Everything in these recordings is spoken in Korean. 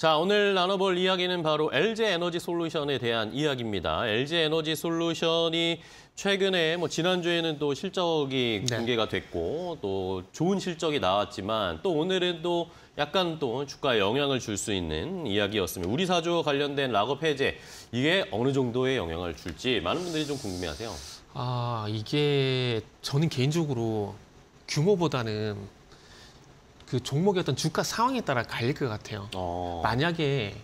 자, 오늘 나눠볼 이야기는 바로 LG 에너지 솔루션에 대한 이야기입니다. LG 에너지 솔루션이 최근에 뭐 지난주에는 또 실적이 네. 공개가 됐고 또 좋은 실적이 나왔지만 또 오늘은 또 약간 또 주가에 영향을 줄 수 있는 이야기였습니다. 우리 사주와 관련된 락업 해제 이게 어느 정도의 영향을 줄지 많은 분들이 좀 궁금해하세요. 아, 이게 저는 개인적으로 규모보다는 그 종목의 어떤 주가 상황에 따라 갈릴 것 같아요. 어, 만약에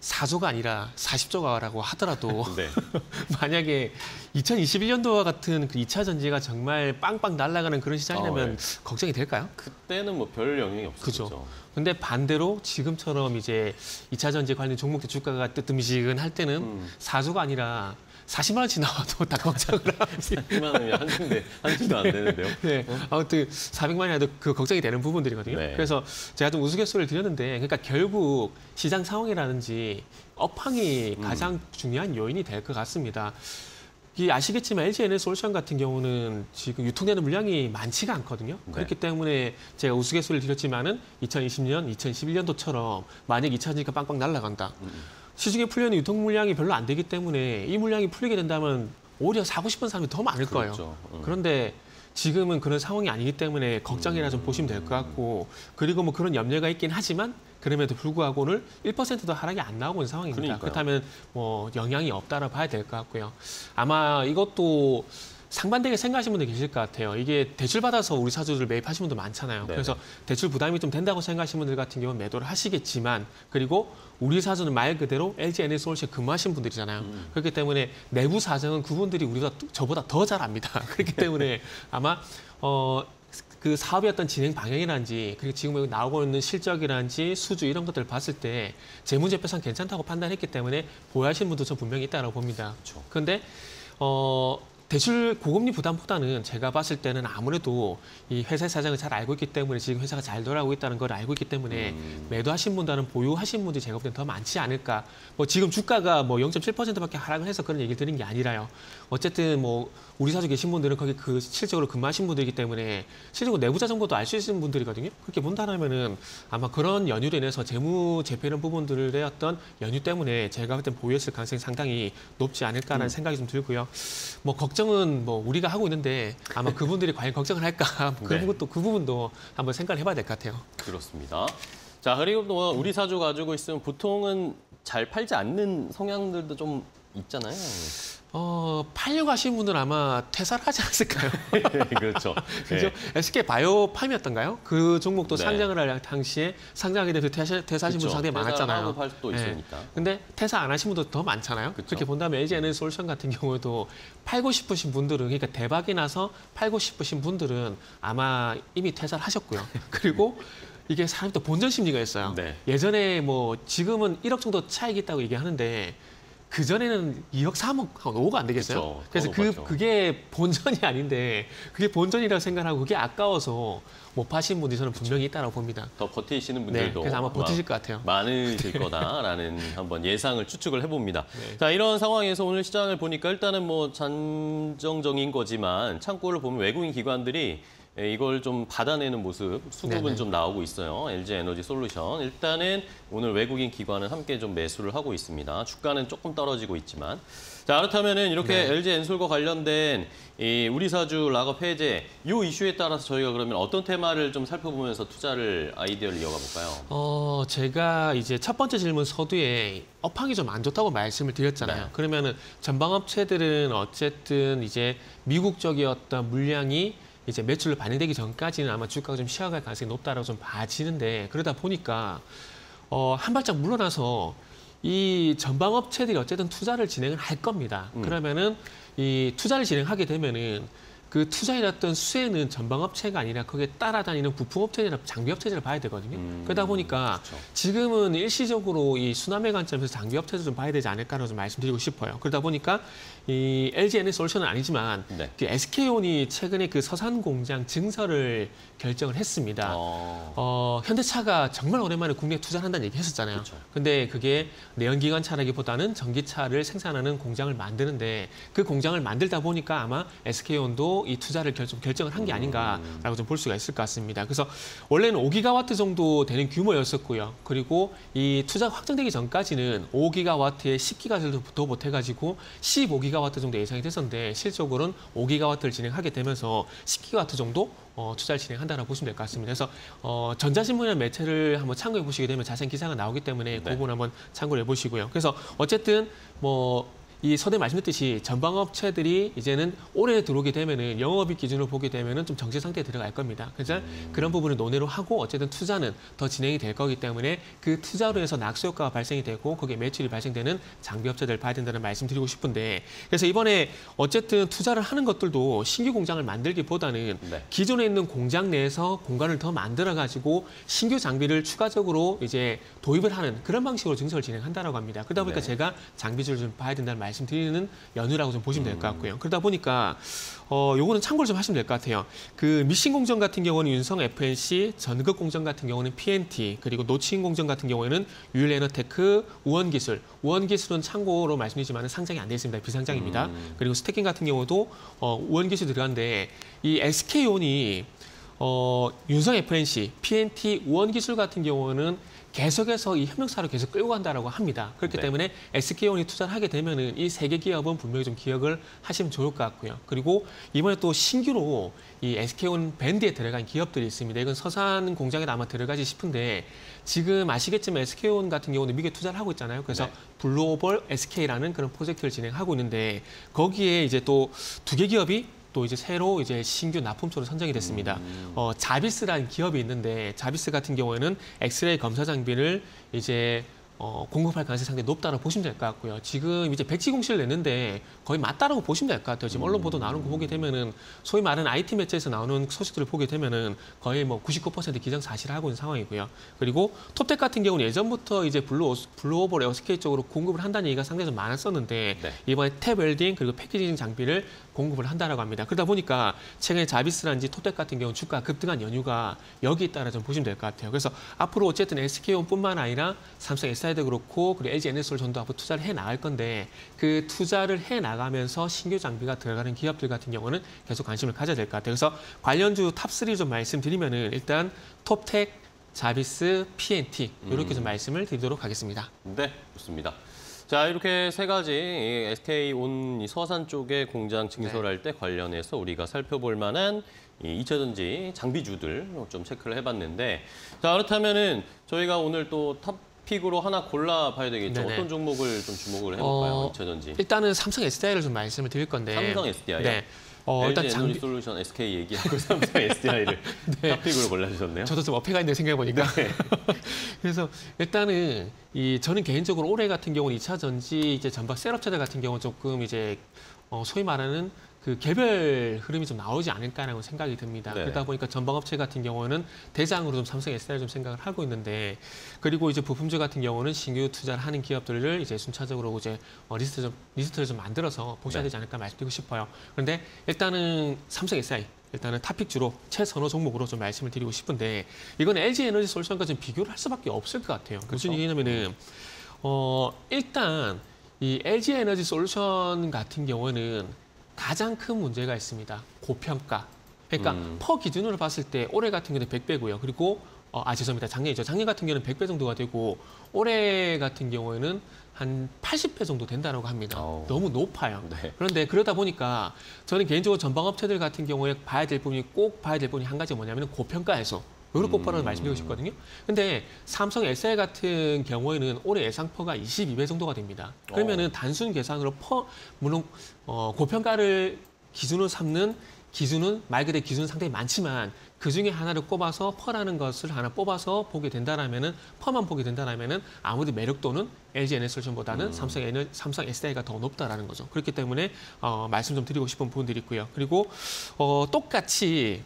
4조가 아니라 40조가라고 하더라도 네. 만약에 2021년도와 같은 그 2차 전지가 정말 빵빵 날아가는 그런 시장이라면 어, 걱정이 될까요? 그때는 뭐 별 영향이 없었죠. 근데 반대로 지금처럼 이제 2차 전지 관련 종목들 주가가 뜨뜻미지근 할 때는 음. 4조가 아니라 40만 원치 나와도 다 걱정을 하지. 10만 원이 한 주인데 한 주도 안 되는데요. 네, 아무튼 400만이라도 그 걱정이 되는 부분들이거든요. 네. 그래서 제가 좀 우스갯소리를 드렸는데, 그러니까 결국 시장 상황이라든지 업황이 음. 가장 중요한 요인이 될 것 같습니다. 이 아시겠지만 LG 에너지 솔루션 같은 경우는 지금 유통되는 물량이 많지가 않거든요. 네. 그렇기 때문에 제가 우스갯소리를 드렸지만은 2020년, 2011년도처럼 만약 2차 전지가 빵빵 날아간다. 음. 시중에 풀려는 유통 물량이 별로 안 되기 때문에 이 물량이 풀리게 된다면 오히려 사고 싶은 사람이 더 많을 거예요. 그렇죠. 음. 그런데 지금은 그런 상황이 아니기 때문에 걱정이라 좀 보시면 될 것 같고 그리고 뭐 그런 염려가 있긴 하지만 그럼에도 불구하고 오늘 1%도 하락이 안 나오고 있는 상황입니다. 그러니까요. 그렇다면 뭐 영향이 없다라 봐야 될 것 같고요. 아마 이것도 상반되게 생각하시는 분들 계실 것 같아요. 이게 대출 받아서 우리 사주들 매입하시는 분들 많잖아요. 네네. 그래서 대출 부담이 좀 된다고 생각하시는 분들 같은 경우는 매도를 하시겠지만 그리고 우리 사주는 말 그대로 LG 에너지 솔루션 근무하신 분들이잖아요. 음. 그렇기 때문에 내부 사정은 그분들이 우리가 저보다 더 잘 압니다. 그렇기 때문에 아마 어. 그 사업의 어떤 진행 방향이란지 그리고 지금 나오고 있는 실적이란지 수주 이런 것들을 봤을 때 재무제표상 괜찮다고 판단했기 때문에 보유하시는 분도 저 분명히 있다고 봅니다. 그렇죠. 그런데 어 대출 고금리 부담보다는 제가 봤을 때는 아무래도 이 회사의 사정을 잘 알고 있기 때문에 지금 회사가 잘 돌아가고 있다는 걸 알고 있기 때문에 음. 매도하신 분보다는 보유하신 분들이 제가 볼 때는 더 많지 않을까. 뭐 지금 주가가 뭐 0.7%밖에 하락을 해서 그런 얘기를 드린 게 아니라요. 어쨌든 뭐 우리 사주 계신 분들은 거기 그 실적으로 근무하신 분들이기 때문에 실제로 내부자 정보도 알 수 있는 분들이거든요. 그렇게 본다면은 아마 그런 연유로 인해서 재무 이런 부분들의 어떤 연유 때문에 제가 볼 땐 보유했을 가능성이 상당히 높지 않을까라는 음. 생각이 좀 들고요. 뭐 걱정 은 뭐 우리가 하고 있는데 아마 그분들이 과연 걱정을 할까 그 네. 부분도 그 부분도 한번 생각을 해봐야 될 것 같아요. 그렇습니다. 자, 그리고 또 우리 사주 가지고 있으면 보통은 잘 팔지 않는 성향들도 좀 있잖아요. 어 팔려고 하시는 분들은 아마 퇴사를 하지 않았을까요? 그렇죠. 그죠? SK 바이오팜이었던가요? 그 종목도 네. 상장을 할 당시에 상장하게 돼서 퇴사, 퇴사하신 분 상당히 많았잖아요. 하고 팔 수도 네. 있으니까. 근데 퇴사 안 하신 분도 더 많잖아요. 그쵸. 그렇게 본다면 LG 에너지 솔루션 같은 경우도 팔고 싶으신 분들은 그러니까 대박이 나서 팔고 싶으신 분들은 아마 이미 퇴사를 하셨고요. 그리고 이게 사람이 또 본전 심리가 있어요. 네. 예전에 뭐 지금은 1억 정도 차익이 있다고 얘기하는데 그 전에는 2억, 3억, 한 5억 안 되겠어요? 그쵸. 그래서 더 그. 그게 본전이 아닌데 그게 본전이라고 생각하고 그게 아까워서 못 파신 분들이 저는 분명히 있다고 봅니다. 더 버티시는 네, 분들도 그래서 아마 버티실 것 같아요. 많으실 거다라는 한번 예상을 추측을 해봅니다. 네. 자 이런 상황에서 오늘 시장을 보니까 일단은 뭐 잠정적인 거지만 창구를 보면 외국인 기관들이 예, 이걸 좀 받아내는 모습, 수급은 네네. 좀 나오고 있어요. LG 에너지 솔루션. 일단은 오늘 외국인 기관은 함께 좀 매수를 하고 있습니다. 주가는 조금 떨어지고 있지만. 자, 그렇다면은 이렇게 네. LG 엔솔과 관련된 이 우리 사주 락업 해제 이 이슈에 따라서 저희가 그러면 어떤 테마를 좀 살펴보면서 투자를 아이디어를 이어가 볼까요? 어, 제가 이제 첫 번째 질문 서두에 업황이 좀 안 좋다고 말씀을 드렸잖아요. 네. 그러면은 전방 업체들은 어쨌든 이제 미국 쪽이었던 물량이 이제 매출로 반영되기 전까지는 아마 주가가 좀 쉬어갈 가능성이 높다라고 좀 봐지는데 그러다 보니까 어, 한 발짝 물러나서 이 전방 업체들이 어쨌든 투자를 진행을 할 겁니다. 음. 그러면은 이 투자를 진행하게 되면은 그 투자해놨던 수혜는 전방업체가 아니라 거기에 따라다니는 부품업체나 장비업체들을 봐야 되거든요. 음, 그러다 보니까 그렇죠. 지금은 일시적으로 이 수남의 관점에서 장비업체도 좀 봐야 되지 않을까라고 좀 말씀드리고 싶어요. 그러다 보니까 이 LG 에너지 솔루션은 아니지만 네. 그 SK온이 최근에 그 서산 공장 증설을 결정을 했습니다. 어, 어, 현대차가 정말 오랜만에 국내에 투자를 한다는 얘기 했었잖아요. 그쵸. 근데 그게 내연기관 차라기보다는 전기차를 생산하는 공장을 만드는데 그 공장을 만들다 보니까 아마 SK온도 이 투자를 결정, 결정을 한 게 아닌가라고 좀 볼 수가 있을 것 같습니다. 그래서 원래는 5기가와트 정도 되는 규모였었고요. 그리고 이 투자 확정되기 전까지는 5기가와트에 10기가를 더 보태가지고 15기가 와트 정도 예상이 됐었는데 실적으로는 5기가와트를 진행하게 되면서 10기가와트 정도 어, 투자를 진행한다고 보시면 될 것 같습니다. 그래서 어, 전자신문이나 매체를 한번 참고해 보시게 되면 자세한 기사가 나오기 때문에 그 네. 부분 한번 참고를 해보시고요. 그래서 어쨌든 뭐 이 서대 말씀드렸듯이 전방업체들이 이제는 올해 들어오게 되면은 영업이익 기준으로 보게 되면은 좀 정체 상태에 들어갈 겁니다. 그래서 그런 부분을 논의로 하고 어쨌든 투자는 더 진행이 될 거기 때문에 그 투자로 해서 낙수 효과가 발생이 되고 거기에 매출이 발생되는 장비 업체들 봐야 된다는 말씀드리고 싶은데 그래서 이번에 어쨌든 투자를 하는 것들도 신규 공장을 만들기보다는 네. 기존에 있는 공장 내에서 공간을 더 만들어 가지고 신규 장비를 추가적으로 이제 도입을 하는 그런 방식으로 증설을 진행한다라고 합니다. 그러다 보니까 네. 제가 장비주를 좀 봐야 된다는 말 씀드리는 연유라고 좀 보시면 될 것 같고요. 그러다 보니까 어 요거는 참고를 좀 하시면 될 것 같아요. 그 믹싱 공정 같은 경우는 윤성 FNC, 전극 공정 같은 경우는 PNT, 그리고 notching 공정 같은 경우에는 유일 에너테크, 우원기술. 우원기술은 참고로 말씀드리지만 상장이 안 돼 있습니다. 비상장입니다. 음. 그리고 stacking 같은 경우도 어, 우원기술 들어가는데 이 SK온이 어, 윤성 FNC, PNT, 우원기술 같은 경우는 계속해서 이 협력사를 계속 끌고 간다라고 합니다. 그렇기 네. 때문에 SK온이 투자를 하게 되면은 이 세 개 기업은 분명히 좀 기억을 하시면 좋을 것 같고요. 그리고 이번에 또 신규로 이 SK온 밴드에 들어간 기업들이 있습니다. 이건 서산 공장에 아마 들어가지 싶은데 지금 아시겠지만 SK온 같은 경우는 미국에 투자를 하고 있잖아요. 그래서 네. 블루오벌 SK라는 그런 프로젝트를 진행하고 있는데 거기에 이제 또 두 개 기업이 또 이제 새로 이제 신규 납품처로 선정이 됐습니다. 음. 어, 자비스라는 기업이 있는데 자비스 같은 경우에는 엑스레이 검사 장비를 이제 어, 공급할 가능성이 상당히 높다고 보시면 될 것 같고요. 지금 이제 백지 공시를 냈는데 거의 맞다라고 보시면 될 것 같아요. 지금 언론 보도 나오는 거 보게 되면은 소위 말하는 IT 매체에서 나오는 소식들을 보게 되면은 거의 뭐 99% 기정 사실을 하고 있는 상황이고요. 그리고 톱텍 같은 경우는 예전부터 이제 블루 블루오벌 SK 쪽으로 공급을 한다는 얘기가 상당히 좀 많았었는데 네. 이번에 tab welding 그리고 packaging 장비를 공급을 한다라고 합니다. 그러다 보니까 최근에 자비스라든지 톱텍 같은 경우 주가 급등한 연유가 여기에 따라 좀 보시면 될 것 같아요. 그래서 앞으로 어쨌든 SK온뿐만 아니라 삼성 SDI도 그렇고 그리고 LG 에너지솔루션도 앞으로 투자를 해 나갈 건데 그 투자를 해 나가면서 신규 장비가 들어가는 기업들 같은 경우는 계속 관심을 가져야 될 것 같아요. 그래서 관련주 top 3 좀 말씀드리면은 일단 톱텍, 자비스, PNT 이렇게 좀 말씀을 드리도록 하겠습니다. 네, 좋습니다. 자, 이렇게 세 가지 SK 온이 서산 쪽에 공장 증설할 때 관련해서 우리가 살펴볼 만한 이 2차전지 장비주들 좀 체크를 해봤는데 자, 그렇다면은 저희가 오늘 또 top pick으로 하나 골라봐야 되겠죠. 네네. 어떤 종목을 좀 주목을 해볼까요? 어, 2차전지. 일단은 삼성 SDI를 좀 말씀을 드릴 건데 삼성 SDI 요? 네. 어, LG 일단 에너지 장비 솔루션 SK 얘기하고 삼성 SDI를 네. 탑픽으로 골라주셨네요. 저도 좀 어폐가 있는 생각해 보니까. 네. 그래서 일단은 이 저는 개인적으로 올해 같은 경우는 2차 전지 이제 전박 셋업체들 같은 경우 는 조금 이제 어 소위 말하는 그 개별 흐름이 좀 나오지 않을까라는 생각이 듭니다. 네. 그러다 보니까 전방업체 같은 경우는 대장으로 좀 삼성 SDI 좀 생각을 하고 있는데 그리고 이제 부품주 같은 경우는 신규 투자를 하는 기업들을 이제 순차적으로 이제 어 리스트 좀 리스트를 좀 만들어서 보셔야 네. 되지 않을까 말씀드리고 싶어요. 그런데 일단은 삼성 SDI 일단은 top pick주로 최선호 종목으로 좀 말씀을 드리고 싶은데 이건 LG 에너지 솔루션과 좀 비교를 할 수밖에 없을 것 같아요. 무슨 그렇죠. 얘기냐면은 어 일단 이 LG 에너지 솔루션 같은 경우는 가장 큰 문제가 있습니다. 고평가. 그러니까 음. PER 기준으로 봤을 때 올해 같은 경우는 100배고요. 그리고 어, 아 죄송합니다. 작년이죠. 작년 같은 경우는 100배 정도가 되고 올해 같은 경우에는 한 80배 정도 된다고 합니다. 어우. 너무 높아요. 네. 그런데 그러다 보니까 저는 개인적으로 전방업체들 같은 경우에 봐야 될 부분이 꼭 봐야 될 부분이 한 가지 뭐냐면 고평가에서 꼭 보라는 음. 말씀드리고 싶거든요. 근데 삼성 SL 같은 경우에는 올해 예상퍼가 22배 정도가 됩니다. 그러면은 단순 계산으로 퍼 물론 어, 고평가를 기준으로 삼는 기준은 말 그대로 기준은 상당히 많지만 그 중에 하나를 꼽아서 퍼라는 것을 하나 뽑아서 보게 된다라면은 퍼만 보게 된다라면은 아무래도 매력도는 LG 에너솔루션보다는 삼성 에너 삼성 SDI가 더 높다라는 거죠. 그렇기 때문에 어, 말씀 좀 드리고 싶은 부분들이 있고요. 그리고 어, 똑같이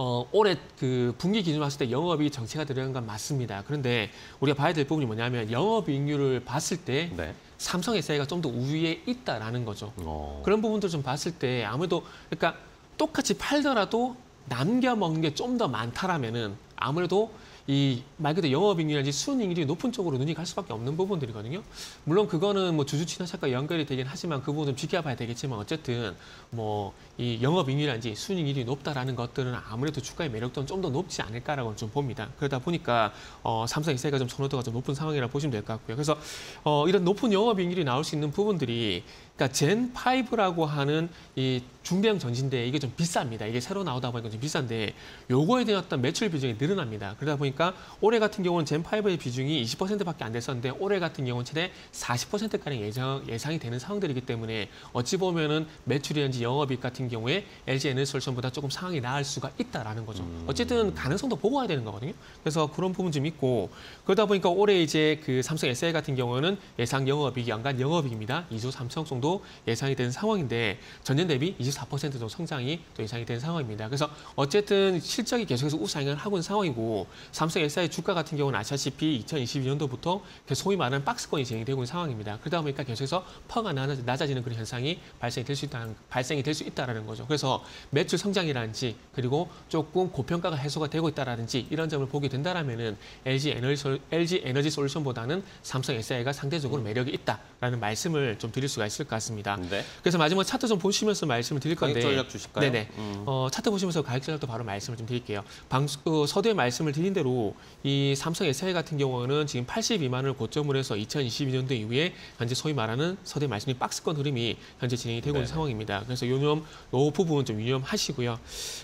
어, 올해 그 분기 기준 봤을 때 영업이 정체가 들어간 건 맞습니다. 그런데 우리가 봐야 될 부분이 뭐냐면 영업이익률을 봤을 때 네. 삼성 SI가 좀 더 우위에 있다라는 거죠. 어. 그런 부분들 좀 봤을 때 아무래도 그러니까 똑같이 팔더라도 남겨 먹는 게 좀 더 많다라면은 아무래도 이 말 그대로 영업이익률이라든지 순이익률이 높은 쪽으로 눈이 갈 수밖에 없는 부분들이거든요. 물론 그거는 뭐 주주 친화샷과 연결이 되긴 하지만 그 부분은 지켜봐야 되겠지만 어쨌든 뭐 이 영업이익률이라든지 순이익률이 높다라는 것들은 아무래도 주가의 매력도는 좀 더 높지 않을까라고 좀 봅니다. 그러다 보니까 어, 삼성 SI가 좀 선호도가 좀 높은 상황이라고 보시면 될 것 같고요. 그래서 어, 이런 높은 영업이익률이 나올 수 있는 부분들이 그러니까 젠 5라고 하는 이 중대형 전진대 이게 좀 비쌉니다. 이게 새로 나오다 보니까 좀 비싼데 요거에 대한 어떤 매출 비중이 늘어납니다. 그러다 보니까 올해 같은 경우는 젠 5의 비중이 20%밖에 안 됐었는데 올해 같은 경우는 최대 40% 가량 예상 예상이 되는 상황들이기 때문에 어찌 보면은 매출이든지 영업이익 같은 경우에 LG 에너지솔루션보다 조금 상황이 나을 수가 있다라는 거죠. 어쨌든 가능성도 보고 와야 되는 거거든요. 그래서 그런 부분 좀 있고 그러다 보니까 올해 이제 그 삼성 SI 같은 경우는 예상 영업이익 연간 영업이익입니다. 2조 3천 정도 예상이 되는 상황인데 전년 대비 24% 정도 성장이 또 예상이 되는 상황입니다. 그래서 어쨌든 실적이 계속해서 우상향을 하고 있는 상황이고 삼성 SDI 주가 같은 경우는 아시다시피 2022년도부터 소위 말하는 박스권이 진행되고 있는 상황입니다. 그러다 보니까 계속해서 PER가 낮아- 낮아지는 그런 현상이 발생이 될 수 있다는 발생이 될 수 있다라는 거죠. 그래서 매출 성장이라든지 그리고 조금 고평가가 해소가 되고 있다라든지 이런 점을 보게 된다라면은 LG 에너지 솔- LG 에너지 솔루션보다는 삼성 SDI가 상대적으로 매력이 있다라는 말씀을 좀 드릴 수가 있을 것 같습니다. 네. 그래서 마지막 차트 좀 보시면서 말씀을 드릴 건데 가격 전략 주실까요? 네네. 음. 어, 차트 보시면서 가격 전략도 바로 말씀을 좀 드릴게요. 방수, 어, 서두에 말씀을 드린 대로 이 삼성 SI 같은 경우는 지금 82만 원을 고점으로 해서 2022년도 이후에 현재 소위 말하는 서두에 말씀드린 박스권 흐름이 현재 진행이 되고 있는. 상황입니다. 그래서 요념, 요 부분 좀 유념하시고요.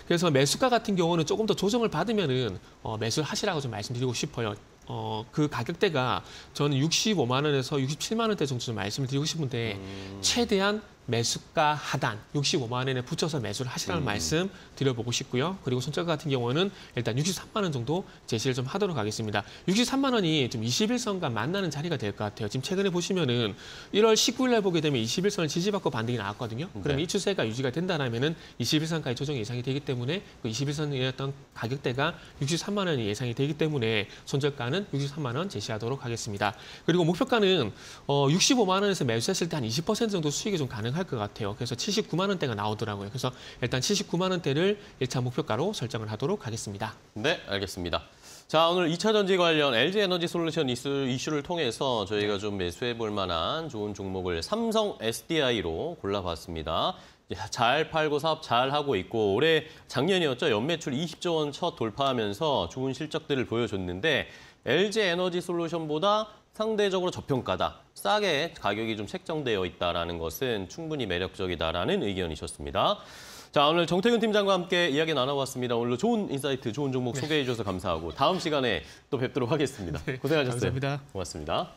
그래서 매수가 같은 경우는 조금 더 조정을 받으면은 어, 매수를 하시라고 좀 말씀드리고 싶어요. 어, 그 가격대가 저는 65만 원에서 67만 원대 정도 좀 말씀을 드리고 싶은데 음. 최대한 매수가 하단 65만 원에 붙여서 매수를 하시라는 음. 말씀 드려보고 싶고요. 그리고 손절가 같은 경우는 일단 63만 원 정도 제시를 좀 하도록 하겠습니다. 63만 원이 좀 21선과 만나는 자리가 될 것 같아요. 지금 최근에 보시면은 1월 19일 날 보게 되면 21선을 지지받고 반등이 나왔거든요. 그럼 네. 이 추세가 유지가 된다라면은 21선까지 조정 예상이 되기 때문에 그 21선이었던 가격대가 63만 원이 예상이 되기 때문에 손절가는 63만 원 제시하도록 하겠습니다. 그리고 목표가는 어 65만 원에서 매수했을 때 한 20% 정도 수익이 좀 가능 할 것 같아요. 그래서 79만 원대가 나오더라고요. 그래서 일단 79만 원대를 1차 목표가로 설정을 하도록 하겠습니다. 네, 알겠습니다. 자, 오늘 2차 전지 관련 LG 에너지 솔루션 이슈, 이슈 를 통해서 저희가 좀 매수해 볼 만한 좋은 종목을 삼성 SDI로 골라봤습니다. 잘 팔고 사업 잘 하고 있고 올해 작년이었죠. 연매출 20조 원 첫 돌파하면서 좋은 실적들을 보여줬는데 LG 에너지 솔루션보다 상대적으로 저평가다. 싸게 가격이 좀 책정되어 있다라는 것은 충분히 매력적이다라는 의견이셨습니다. 자, 오늘 정태근 팀장과 함께 이야기 나눠봤습니다. 오늘도 좋은 insight, 좋은 종목 소개해 주셔서 감사하고 다음 시간에 또 뵙도록 하겠습니다. 고생하셨어요. 감사합니다. 고맙습니다.